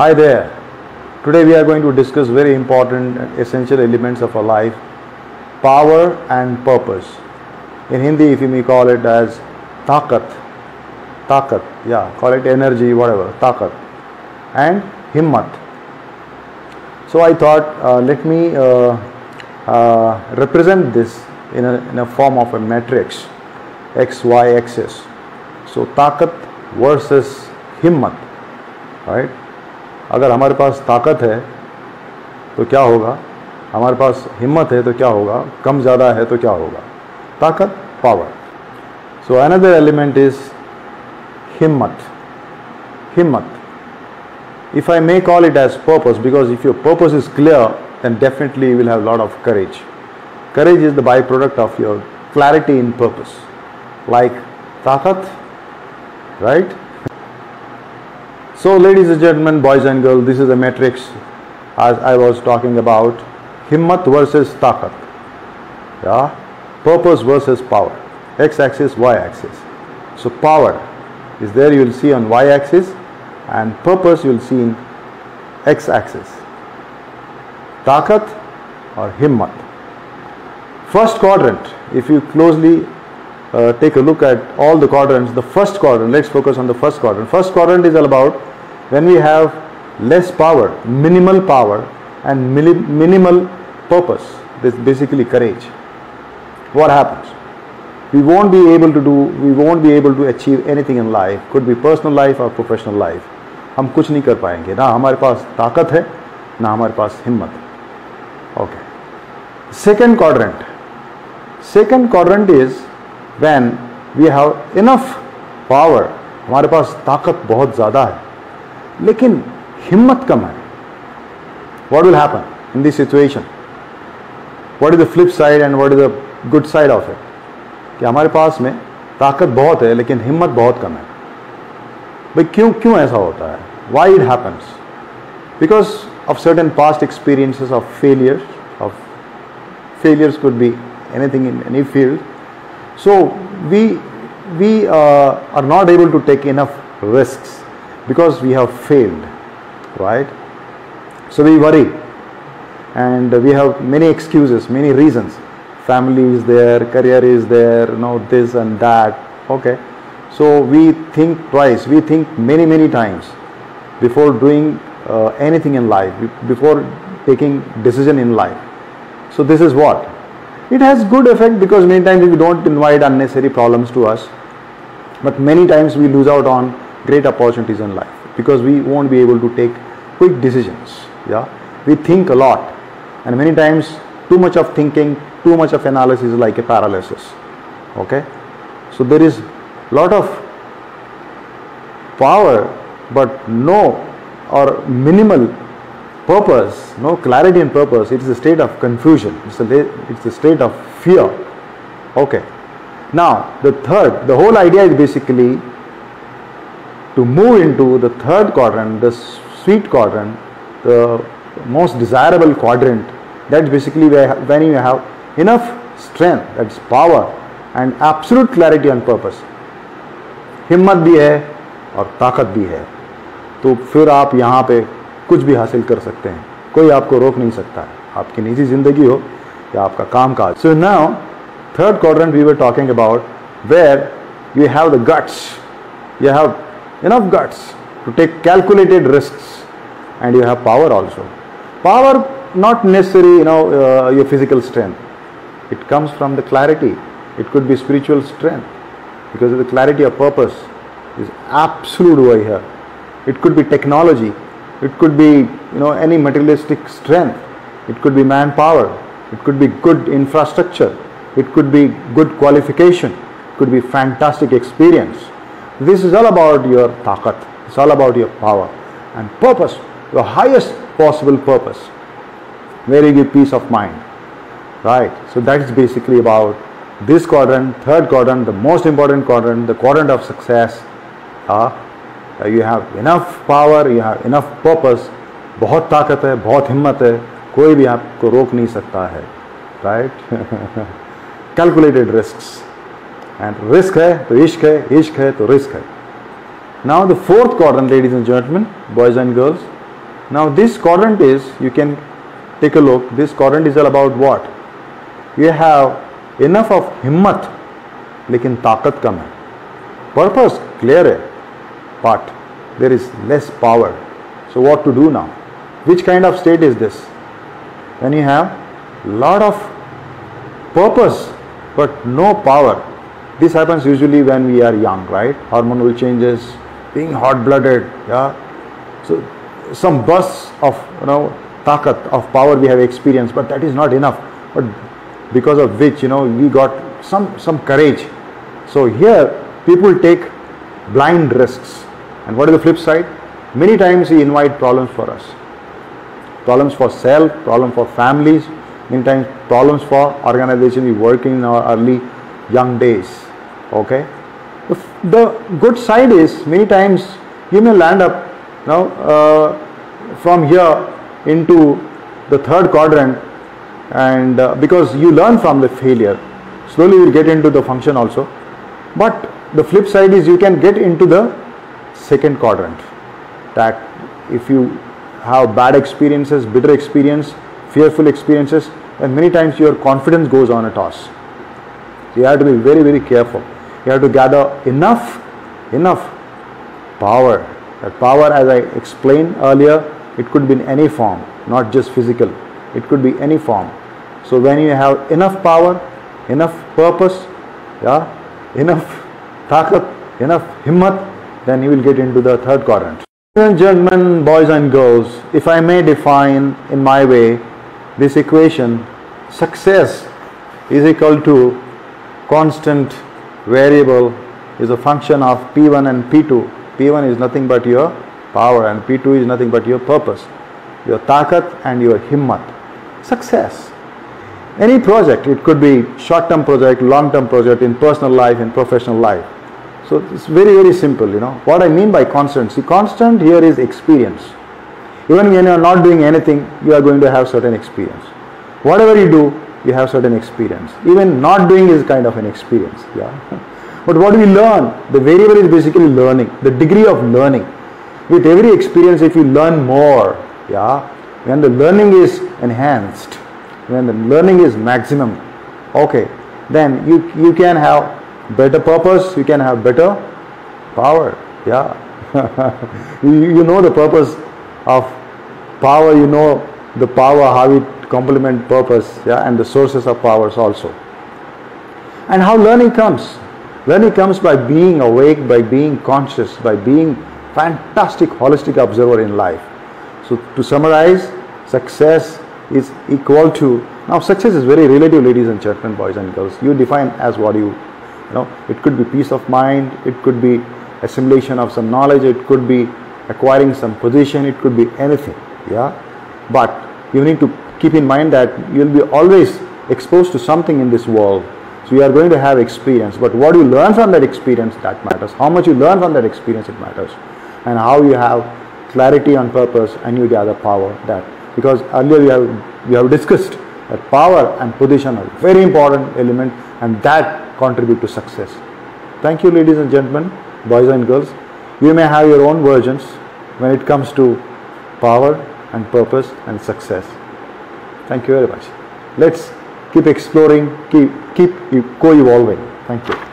Hi there. Today we are going to discuss very important and essential elements of our life power and purpose. In Hindi, if you may call it as takat, takat, yeah, call it energy, whatever, takat, and himmat. So I thought, uh, let me uh, uh, represent this in a, in a form of a matrix, x, y axis. So takat versus himmat, right? अगर हमारे पास ताकत है तो क्या होगा हमारे पास हिम्मत है तो क्या होगा कम ज़्यादा है तो क्या होगा ताकत power so another element is हिम्मत हिम्मत if I may call it as purpose, because if your purpose is clear, then definitely you will have a lot of courage. Courage is the byproduct of your clarity in purpose, like takat, right? So, ladies and gentlemen, boys and girls, this is a matrix as I was talking about. Himmat versus takat, yeah, purpose versus power, x axis, y axis. So, power is there you will see on y axis and purpose you will see in x axis. Takat or himmat. First quadrant if you closely uh, take a look at all the quadrants the first quadrant let's focus on the first quadrant. First quadrant is all about when we have less power minimal power and minimal purpose this basically courage what happens we won't be able to do we won't be able to achieve anything in life could be personal life or professional life हम कुछ नहीं कर पाएंगे ना हमारे पास ताकत है ना हमारे पास हिम्मत है okay second quadrant second quadrant is when we have enough power हमारे पास ताकत बहुत ज़्यादा है लेकिन हिम्मत कम है। What will happen in this situation what is the flip side and what is the good side of it कि हमारे पास में ताकत बहुत है लेकिन हिम्मत बहुत कम है। भाई क्यों क्यों ऐसा होता है? Why it happens because of certain past experiences of failure of failures could be anything in any field. So we we uh, are not able to take enough because we have failed right so we worry and we have many excuses many reasons family is there career is there you know this and that okay so we think twice, we think many, many times before doing uh, anything in life, before taking decision in life. So this is what? It has good effect because many times we don't invite unnecessary problems to us. But many times we lose out on great opportunities in life because we won't be able to take quick decisions. Yeah, we think a lot, and many times too much of thinking, too much of analysis is like a paralysis. Okay, so there is lot of power but no or minimal purpose, no clarity and purpose, it is a state of confusion, it's a, it's a state of fear. Okay. Now, the third, the whole idea is basically to move into the third quadrant, the sweet quadrant, the most desirable quadrant. That's basically where when you have enough strength, that's power, and absolute clarity and purpose. हिम्मत भी है और ताकत भी है तो फिर आप यहाँ पे कुछ भी हासिल कर सकते हैं कोई आपको रोक नहीं सकता है आपकी निजी ज़िंदगी हो या आपका काम काज so now third quadrant we were talking about where you have the guts you have enough guts to take calculated risks. And you have power also. Power not necessarily you know uh, your physical strength. It comes from the clarity. It could be spiritual strength. Because the clarity of purpose is absolute over here. It could be technology, it could be you know any materialistic strength, it could be manpower, it could be good infrastructure, it could be good qualification, it could be fantastic experience. This is all about your takat, it's all about your power and purpose, your highest possible purpose, where you give peace of mind. Right? So that is basically about this quadrant, third quadrant, the most important quadrant, the quadrant of success, uh, you have enough power, you have enough purpose, बहुत ताकत है बहुत हिम्मत है कोई भी आपको रोक नहीं सकता है right calculated risk and risk hai to ishq hai ishq hai to risk hai now the fourth quadrant ladies and gentlemen boys and girls now this quadrant is you can take a look this quadrant is all about what you have enough of himmat लेकिन ताकत कम है purpose clear है but there is less power so what to do now which kind of state is this when you have lot of purpose but no power This happens usually when we are young, right? Hormonal changes, being hot-blooded, yeah. So some bursts of you know takat of power we have experienced, but that is not enough. But because of which you know we got some some courage. So here people take blind risks. And what is the flip side? Many times we invite problems for us. Problems for self, problem for families, many times problems for organization we work in our early young days. Okay? The good side is many times you may land up now uh, from here into the third quadrant and uh, because you learn from the failure slowly you will get into the function also. But the flip side is you can get into the second quadrant. That if you have bad experiences bitter experience fearful experiences and many times your confidence goes on a toss. So you have to be very very careful you have to gather enough enough power. That power as i explained earlier it could be in any form not just physical. It could be any form. So when you have enough power enough purpose yeah enough takat, enough himmat, then you will get into the third quadrant. Ladies and gentlemen, boys and girls, if I may define in my way this equation, success is equal to constant variable is a function of P1 and P2. P1 is nothing but your power and P2 is nothing but your purpose, your takat and your himmat. Success. Any project, it could be short-term project, long-term project in personal life, in professional life. So it's very, very simple, you know. What I mean by constant, see constant here is experience. Even when you are not doing anything, you are going to have certain experience. Whatever you do, you have certain experience. Even not doing is kind of an experience, yeah. But what we learn, the variable is basically learning, the degree of learning. With every experience, if you learn more, yeah, when the learning is enhanced, when the learning is maximum, okay, then you, you can have better purpose, you can have better power. Yeah. you, you know the purpose of power, you know the power, how it complement purpose, yeah, and the sources of powers also. And how learning comes. Learning comes by being awake, by being conscious, by being fantastic holistic observer in life. So to summarize, success is equal to now success is very relative ladies and gentlemen boys and girls you define as what you you know it could be peace of mind it could be assimilation of some knowledge it could be acquiring some position it could be anything yeah but you need to keep in mind that you will be always exposed to something in this world so you are going to have experience but what you learn from that experience that matters how much you learn from that experience it matters and how you have clarity on purpose and you gather power that because earlier we have we have discussed that power and position are very important element and that contribute to success. Thank you ladies and gentlemen, boys and girls. You may have your own versions when it comes to power and purpose and success. Thank you very much. Let's keep exploring, keep, keep co-evolving. Thank you.